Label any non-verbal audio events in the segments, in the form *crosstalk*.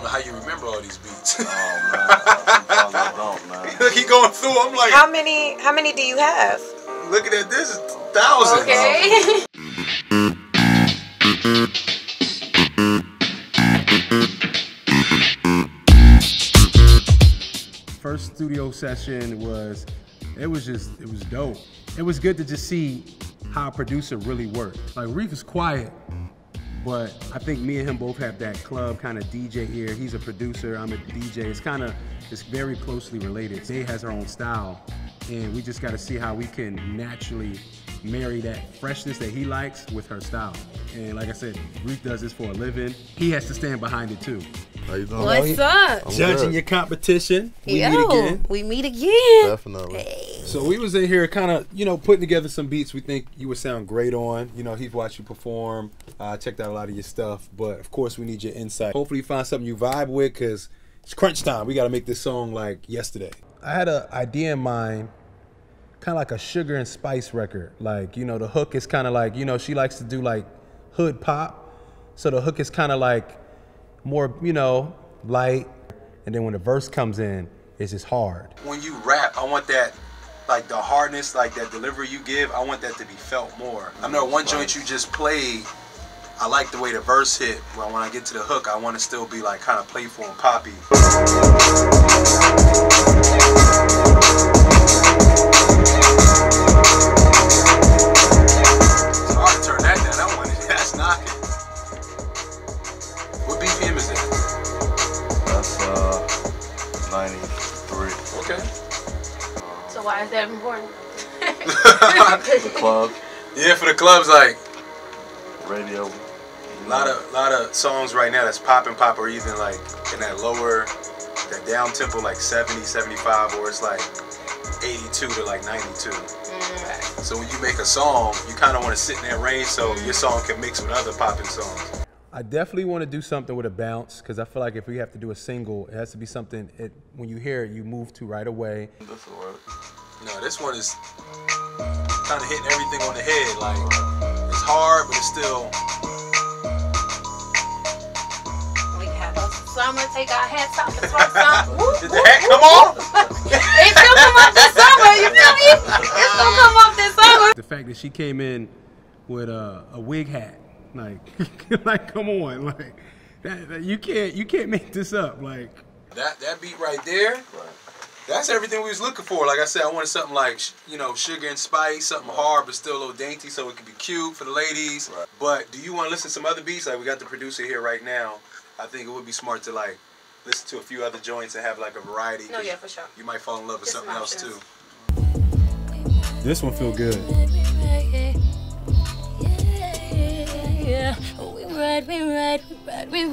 don't know how you remember all these beats. Oh man, *laughs* I don't, man. Look, he going through. I'm like, How many? How many do you have? looking at this, it's thousands. Okay. First studio session was, it was just, it was dope. It was good to just see how a producer really worked. Like Reef is quiet, but I think me and him both have that club kind of DJ ear. He's a producer, I'm a DJ. It's kind of, it's very closely related. Dae has her own style, and we just got to see how we can naturally marry that freshness that he likes with her style. And like I said, Reef does this for a living. He has to stand behind it too. How you doing? What's up? I'm Judging good. your competition, we Yo, meet again. we meet again. Definitely. So we was in here kind of, you know, putting together some beats we think you would sound great on. You know, he's watched you perform, uh, checked out a lot of your stuff, but of course we need your insight. Hopefully you find something you vibe with because it's crunch time. We got to make this song like yesterday. I had an idea in mind, kind of like a sugar and spice record. Like, you know, the hook is kind of like, you know, she likes to do like hood pop. So the hook is kind of like more, you know, light. And then when the verse comes in, it's just hard. When you rap, I want that, like the hardness, like that delivery you give. I want that to be felt more. I know one joint you just played. I like the way the verse hit. but when I get to the hook, I want to still be like kind of playful and poppy. 93. Okay. So why is that important? *laughs* The *laughs* club, Yeah, for the clubs, like radio. a lot of lot of songs right now that's popping pop or even like in that lower that down tempo like 70 75 or it's like 82 to like 92 mm. so when you make a song you kind of want to sit in that range so your song can mix with other popping songs I definitely want to do something with a bounce because I feel like if we have to do a single, it has to be something. It when you hear it, you move to right away. This will work. no this one is kind of hitting everything on the head like it's hard but it's still we have a summer, take our hats off and swap some. Woo, did the hat come off *laughs* It still come off this summer, you feel me? It still come off this summer. The fact that she came in with a, a wig hat, like, *laughs* like come on, like that, that- you can't you can't make this up. Like that that beat right there Right. That's everything we was looking for. Like I said, I wanted something like you know sugar and spice, something hard but still a little dainty, so it could be cute for the ladies. Right. But do you want to listen to some other beats? Like we got the producer here right now. I think it would be smart to like listen to a few other joints and have like a variety. No, 'cause yeah, for sure. You might fall in love with Get some something else too. this one feel good.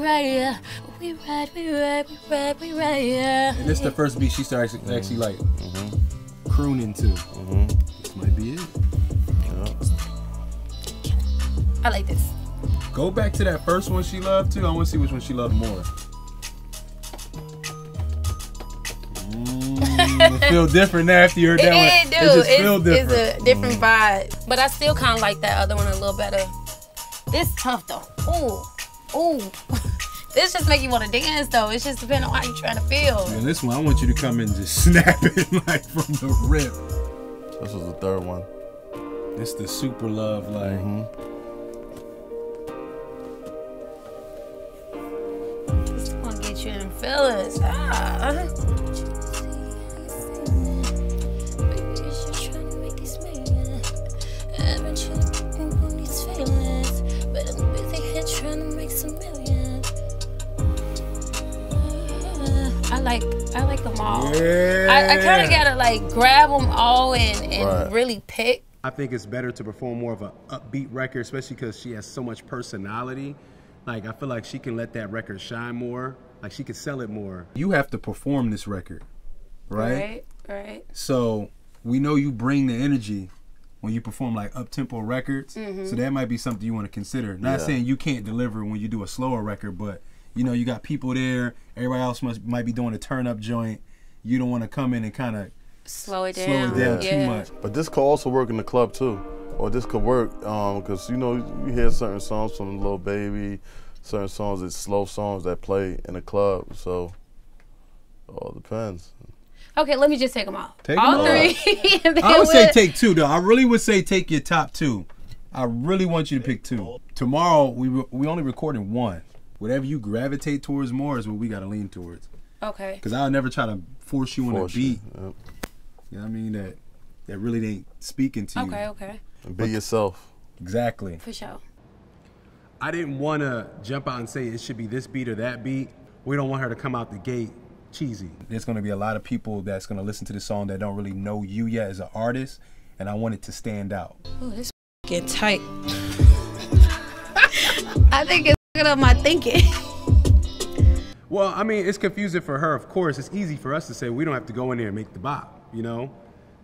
Ride, we ride, yeah. We ride, we ride, we ride, we ride, yeah. And this the first beat she starts actually like mm-hmm. crooning to. Mm-hmm. This might be it. I like this. Go back to that first one she loved too. I want to see which one she loved more. Mm, it feel different after you heard It, that one. it, do. It just feel different. it's a different mm. vibe. But I still kind of like that other one a little better. This tough though. Ooh, ooh. This just make you want to dance though. It's just depending on how you trying to feel. And this one, I want you to come and just *laughs* snap it like from the rip. This was the third one. It's the super love, like. Just want to get you in feelings. Ah. Yeah. I, I kind of gotta like grab them all and, and Right. really pick. I think it's better to perform more of a upbeat record, especially because she has so much personality. Like I feel like she can let that record shine more. Like she can sell it more. You have to perform this record, right? Right, right. So we know you bring the energy when you perform like up tempo records. So mm-hmm. that might be something you want to consider. Not Yeah. saying you can't deliver when you do a slower record, but you know you got people there. Everybody else must might be doing a turn up joint. You don't want to come in and kind of Slow it slow down. it down yeah. too much. But this could also work in the club too, or this could work um, because you know you hear certain songs from Lil Baby, certain songs, it's slow songs that play in a club. So it all depends. Okay, let me just take them all. Take all 'em three. and *laughs* I would say take two though. I really would say take your top two. I really want you to pick two. Tomorrow we re- we only recording one. Whatever you gravitate towards more is what we got to lean towards. Okay. Cause I'll never try to force you on Force a beat. you. Yep. You know what I mean? That that really ain't speaking to you. Okay, okay. And be yourself. Exactly. For sure. I didn't want to jump out and say it should be this beat or that beat. We don't want her to come out the gate cheesy. There's going to be a lot of people that's going to listen to the song that don't really know you yet as an artist, and I want it to stand out. Ooh, this get tight. *laughs* I think it's good up my thinking. *laughs* Well, I mean, it's confusing for her, of course. It's easy for us to say we don't have to go in there and make the bop, you know?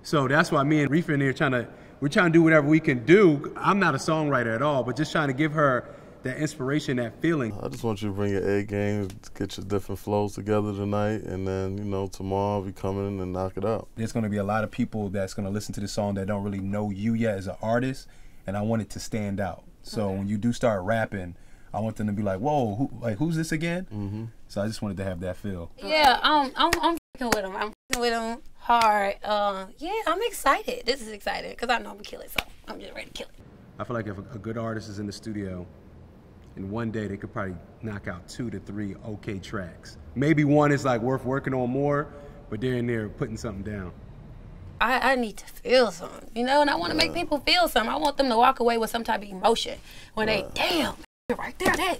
So that's why me and Reefa in there trying to, we're trying to do whatever we can do. I'm not a songwriter at all, but just trying to give her that inspiration, that feeling. I just want you to bring your A game, get your different flows together tonight, and then you know tomorrow we come in and knock it out. There's going to be a lot of people that's going to listen to the song that don't really know you yet as an artist, and I want it to stand out. So when you do start rapping, I want them to be like, "Whoa, who, like who's this again?" Mm-hmm. So I just wanted to have that feel. yeah, um, I'm I'm fing with them. I'm with him hard. Uh, yeah, I'm excited. This is exciting because I know I'm gonna kill it. So I'm just ready to kill it. I feel like if a, a good artist is in the studio, in one day they could probably knock out two to three okay tracks. Maybe one is like worth working on more, but they're in there putting something down. I, I need to feel something, you know, and I want to make people feel something. I want them to walk away with some type of emotion when they, damn, right there, that.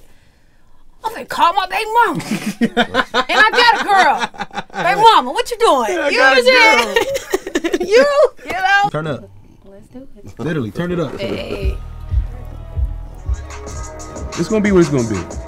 I'm gonna call my baby mama. and I got a girl. Baby mama, what you doing? you know what I'm you, you know? Turn up, Let's do it. literally, turn it up. Hey. It's gonna be what it's gonna be.